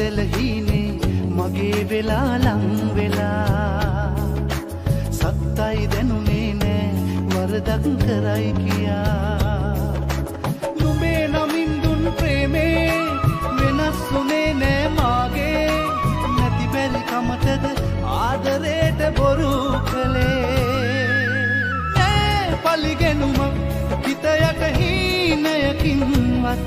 සීතල හීනේ මගේ වෙලා ලං වෙලා. සත්තයි දැනුනේ නෑ වරදක් කරයි කියා. නුඹේ නමින් දුන් ප්‍රේමේ වෙනස් වුනේ නෑ මාගේ. නැති බැරි කමටද ආදරේට බොරු කළේ. නෑ පලිගෙනුම හිතයට හීනයකින්වත්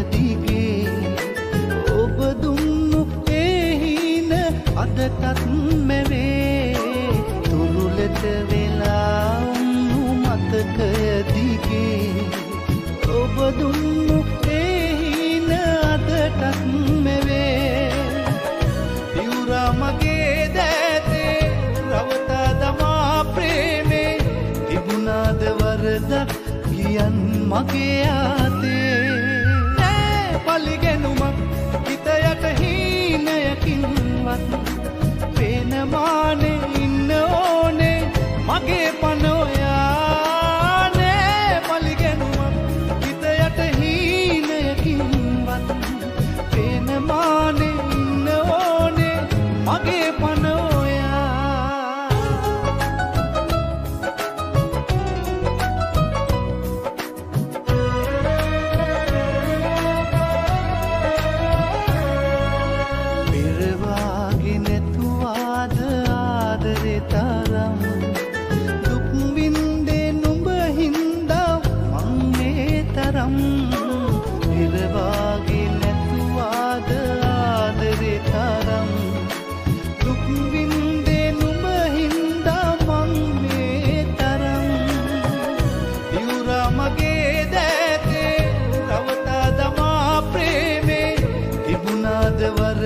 මතකයදිගේ ඔබ දුන්නු එහින අදටත් මැවේ. තුරුලට වෙලා උන්නු මතකයදිගේ. ඔබ දුන්නු එහින අදටත් මැවේ. යුරා මගේ දෑතේ රවතා දමා ප්‍රේමේ. තිබුණාද වරදක් ගියන් මගේ ආතේ? නෑ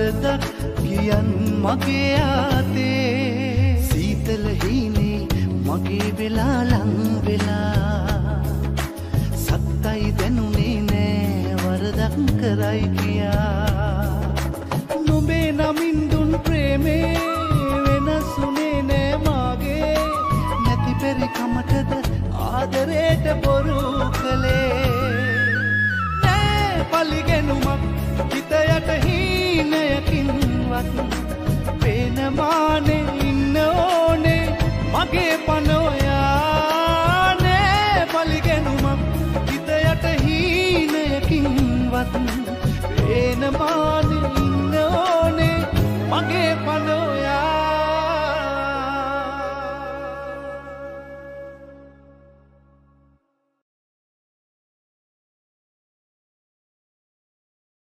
වරදක් කියන් මගේ ආතේ? සීතල හීනේ මගේ වෙලා ලං වෙලා. සත්තයි දැනුනේ නෑ වරදක් කරයි කියා. නොබේ නමින් දුන් ප්‍රේමේ වෙනස්සුනේ නෑ මාගේ. නැති පෙරි කමටද ආදරේට බොරු මගේ පනොයා නෑ පලිගෙනුමක් හිතයට හීනයකින්වත් පේනමාන